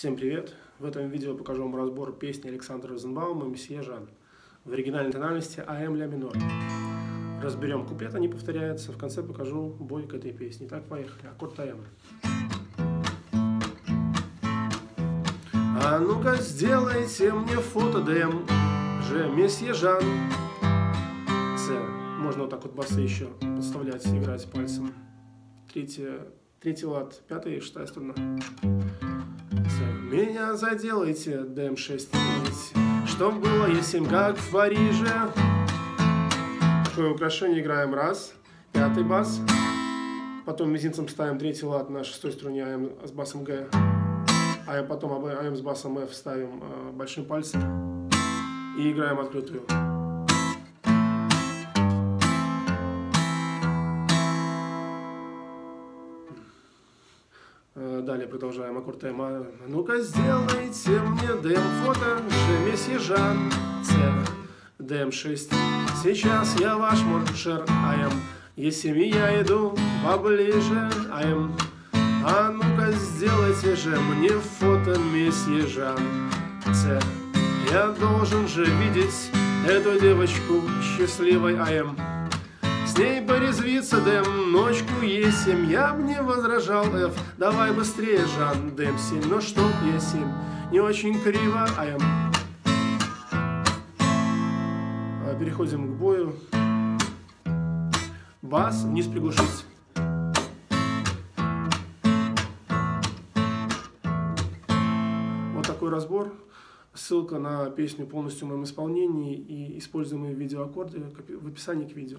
Всем привет! В этом видео покажу вам разбор песни Александра Розенбаума «Месье Жан» в оригинальной тональности АМ ля минор. Разберем куплет, они повторяются, в конце покажу бой к этой песне. Итак, поехали. Аккорд АМ. А ну-ка сделайте мне фото ДМ, же месье Жан. С. Можно вот так вот басы еще подставлять, играть пальцем. Третий, третий лад, пятый и шестая струна. Меня заделайте, ДМ6, Чтоб было есим, как в Париже. Такое украшение играем раз, пятый бас. Потом мизинцем ставим третий лад на шестой струне АМ с басом Г. А потом АМ с басом F ставим э, большим пальцем. И играем открытую. Далее продолжаем аккорд М. Ну-ка сделайте мне ДМ фото, же месье Жан, С, ДМ6. Сейчас я ваш маршер АМ, если я иду поближе АМ. А ну-ка сделайте же мне фото месье Жан, С. Я должен же видеть эту девочку счастливой АМ. С ней порезвиться, Дэм, ночку есем, я б не возражал, Ф, давай быстрее, Жан, Дэм, семь, но чтоб есем, не очень криво, а я... Переходим к бою. Бас, вниз приглушить. Вот такой разбор. Ссылка на песню полностью в моем исполнении и используемые видеоаккорды в описании к видео.